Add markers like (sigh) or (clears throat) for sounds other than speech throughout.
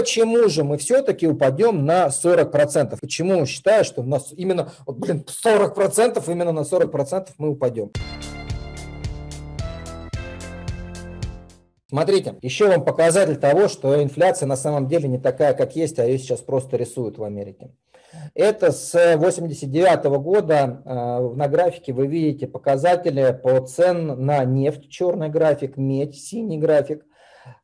почему же мы все-таки упадем на 40%? Почему считаю, что у нас именно, вот, блин, 40%, именно на 40% мы упадем? Смотрите, еще вам показатель того, что инфляция на самом деле не такая, как есть, а ее сейчас просто рисуют в Америке. Это с 1989 года э, на графике вы видите показатели по цен на нефть, черный график, медь, синий график, а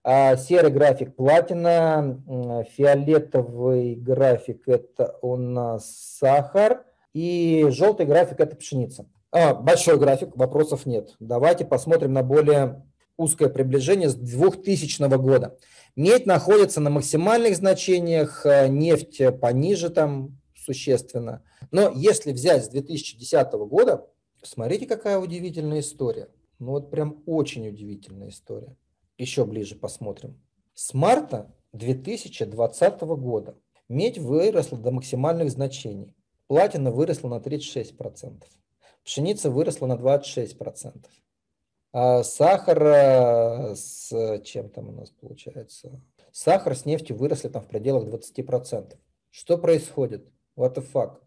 серый график платина, фиолетовый график это у нас сахар и желтый график это пшеница. А, большой график, вопросов нет. Давайте посмотрим на более узкое приближение с 2000 года. Медь находится на максимальных значениях, э, нефть пониже там существенно. Но если взять с 2010 года, смотрите, какая удивительная история. Ну вот прям очень удивительная история. Еще ближе посмотрим. С марта 2020 года медь выросла до максимальных значений. Платина выросла на 36%. Пшеница выросла на 26%. А сахар э, с чем там у нас получается? Сахар с нефтью выросли там в пределах 20%. Что происходит? What the fuck?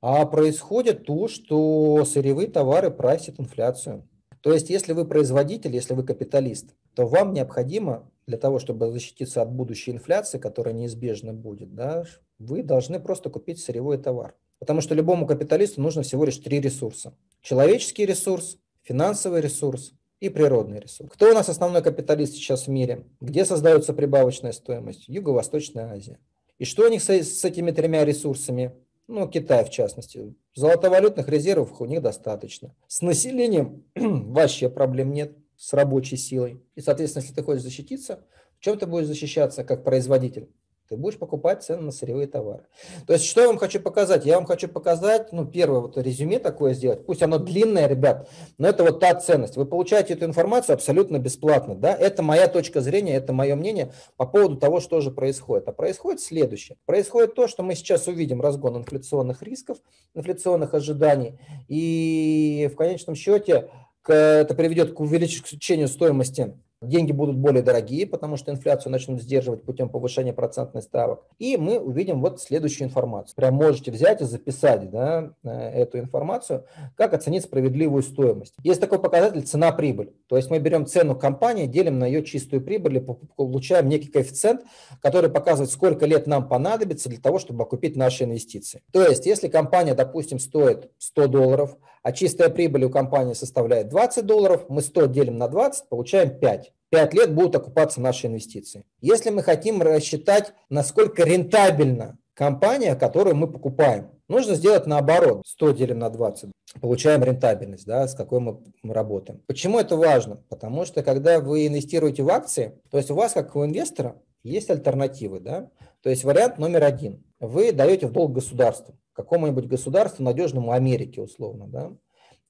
А происходит то, что сырьевые товары прайсят инфляцию. То есть, если вы производитель, если вы капиталист, то вам необходимо для того, чтобы защититься от будущей инфляции, которая неизбежно будет, да, вы должны просто купить сырьевой товар. Потому что любому капиталисту нужно всего лишь три ресурса. Человеческий ресурс, финансовый ресурс и природный ресурс. Кто у нас основной капиталист сейчас в мире? Где создается прибавочная стоимость? Юго-Восточная Азия. И что у них с, с этими тремя ресурсами? Ну, Китай в частности. Золотовалютных резервов у них достаточно. С населением (clears throat) вообще проблем нет, с рабочей силой. И, соответственно, если ты хочешь защититься, чем ты будешь защищаться как производитель? ты будешь покупать цены на сырьевые товары. То есть, что я вам хочу показать? Я вам хочу показать, ну, первое вот резюме такое сделать. Пусть оно длинное, ребят, но это вот та ценность. Вы получаете эту информацию абсолютно бесплатно, да? Это моя точка зрения, это мое мнение по поводу того, что же происходит. А происходит следующее. Происходит то, что мы сейчас увидим разгон инфляционных рисков, инфляционных ожиданий, и в конечном счете это приведет к увеличению стоимости деньги будут более дорогие, потому что инфляцию начнут сдерживать путем повышения процентных ставок. И мы увидим вот следующую информацию. Прям можете взять и записать да, э, эту информацию, как оценить справедливую стоимость. Есть такой показатель цена-прибыль. То есть мы берем цену компании, делим на ее чистую прибыль и получаем некий коэффициент, который показывает, сколько лет нам понадобится для того, чтобы окупить наши инвестиции. То есть если компания, допустим, стоит 100 долларов, а чистая прибыль у компании составляет 20 долларов, мы 100 делим на 20, получаем 5. 5 лет будут окупаться наши инвестиции. Если мы хотим рассчитать, насколько рентабельна компания, которую мы покупаем, нужно сделать наоборот. 100 делим на 20, получаем рентабельность, да, с какой мы, работаем. Почему это важно? Потому что когда вы инвестируете в акции, то есть у вас как у инвестора есть альтернативы. Да? То есть вариант номер один. Вы даете в долг государству какому-нибудь государству, надежному Америке условно, да,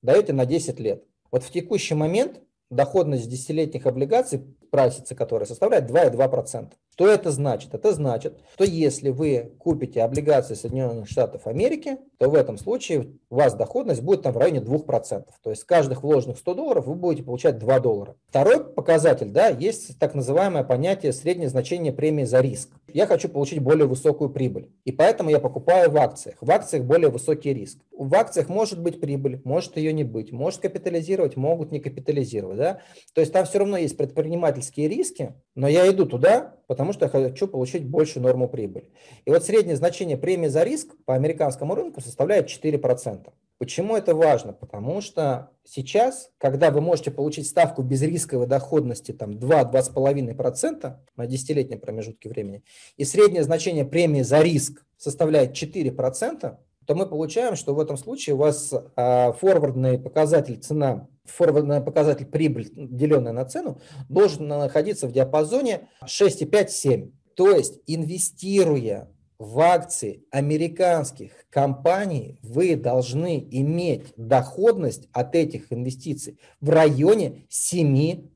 даете на 10 лет. Вот в текущий момент доходность десятилетних облигаций, прайсится которая составляет 2,2%. Что это значит? Это значит, что если вы купите облигации Соединенных Штатов Америки, то в этом случае у вас доходность будет там в районе 2%. То есть с каждых вложенных 100 долларов вы будете получать 2 доллара. Второй показатель, да, есть так называемое понятие среднее значение премии за риск. Я хочу получить более высокую прибыль. И поэтому я покупаю в акциях. В акциях более высокий риск. В акциях может быть прибыль, может ее не быть. Может капитализировать, могут не капитализировать. Да? То есть там все равно есть предпринимательские риски, но я иду туда, потому что я хочу получить большую норму прибыли. И вот среднее значение премии за риск по американскому рынку составляет 4%. Почему это важно? Потому что сейчас, когда вы можете получить ставку безрисковой доходности там 2-2,5% на десятилетнем промежутке времени, и среднее значение премии за риск составляет 4%, то мы получаем, что в этом случае у вас а, форвардный показатель цена, форвардный показатель прибыль, деленная на цену, должен находиться в диапазоне 6,5-7. То есть инвестируя в акции американских компаний, вы должны иметь доходность от этих инвестиций в районе 7%.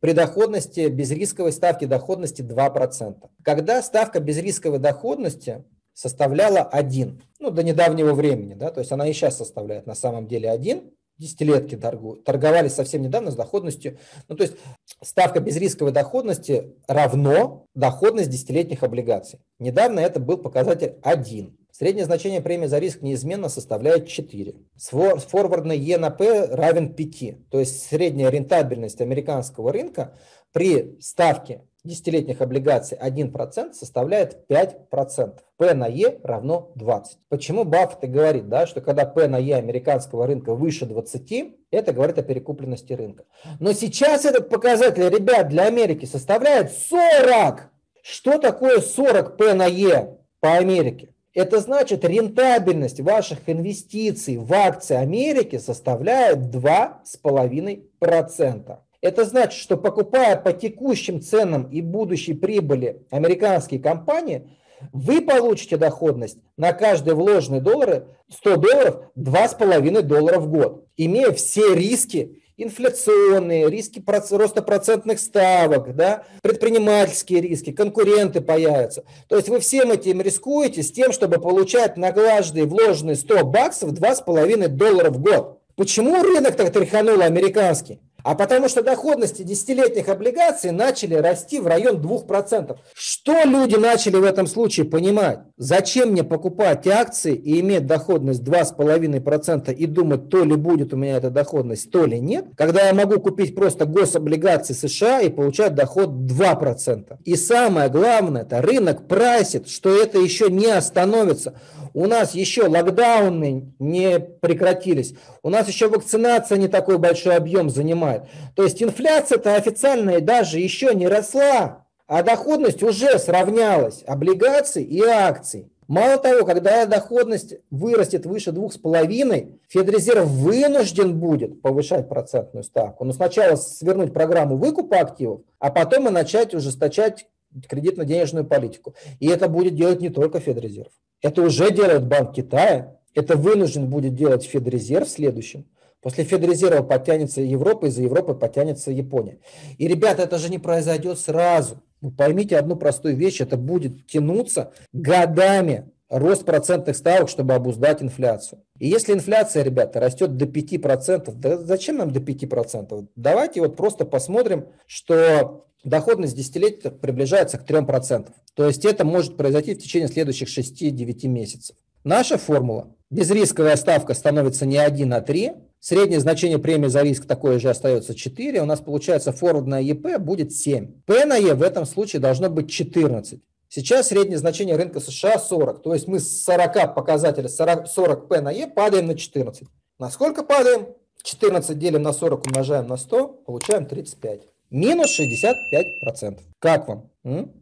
При доходности безрисковой ставки доходности 2%. Когда ставка безрисковой доходности составляла 1, ну, до недавнего времени, да, то есть она и сейчас составляет на самом деле 1, десятилетки торговали совсем недавно с доходностью, ну то есть ставка безрисковой доходности равно доходность десятилетних облигаций. Недавно это был показатель 1. Среднее значение премии за риск неизменно составляет 4. Форвардный Е равен 5. То есть средняя рентабельность американского рынка при ставке десятилетних облигаций 1% составляет 5%. P на E равно 20. Почему Баффет и говорит, да, что когда P на E американского рынка выше 20, это говорит о перекупленности рынка. Но сейчас этот показатель, ребят, для Америки составляет 40. Что такое 40 P на E по Америке? Это значит, рентабельность ваших инвестиций в акции Америки составляет 2,5%. Это значит, что покупая по текущим ценам и будущей прибыли американские компании, вы получите доходность на каждый вложенный доллар 100 долларов 2,5 доллара в год, имея все риски инфляционные, риски роста процентных ставок, да, предпринимательские риски, конкуренты появятся. То есть вы всем этим рискуете с тем, чтобы получать на каждый вложенный 100 баксов 2,5 доллара в год. Почему рынок так тряханул американский? А потому что доходности десятилетних облигаций начали расти в район 2%. Что люди начали в этом случае понимать? Зачем мне покупать акции и иметь доходность 2,5% и думать, то ли будет у меня эта доходность, то ли нет, когда я могу купить просто гособлигации США и получать доход 2%. И самое главное, это рынок прайсит, что это еще не остановится. У нас еще локдауны не прекратились, у нас еще вакцинация не такой большой объем занимает понимают. То есть инфляция-то официальная даже еще не росла, а доходность уже сравнялась облигаций и акций. Мало того, когда доходность вырастет выше 2,5, Федрезерв вынужден будет повышать процентную ставку. Но сначала свернуть программу выкупа активов, а потом и начать ужесточать кредитно-денежную политику. И это будет делать не только Федрезерв. Это уже делает Банк Китая, это вынужден будет делать Федрезерв в следующем. После Федрезерва подтянется Европа, и за Европой подтянется Япония. И, ребята, это же не произойдет сразу. Вы поймите одну простую вещь, это будет тянуться годами рост процентных ставок, чтобы обуздать инфляцию. И если инфляция, ребята, растет до 5%, да зачем нам до 5%? Давайте вот просто посмотрим, что доходность десятилетия приближается к 3%. То есть это может произойти в течение следующих 6-9 месяцев. Наша формула. Безрисковая ставка становится не 1, а 3. Среднее значение премии за риск такое же остается 4. У нас получается форвардная ЕП будет 7. П на Е в этом случае должно быть 14. Сейчас среднее значение рынка США 40. То есть мы с 40 показателя 40, 40 П на Е падаем на 14. Насколько падаем? 14 делим на 40 умножаем на 100, получаем 35. Минус 65%. Как вам? М?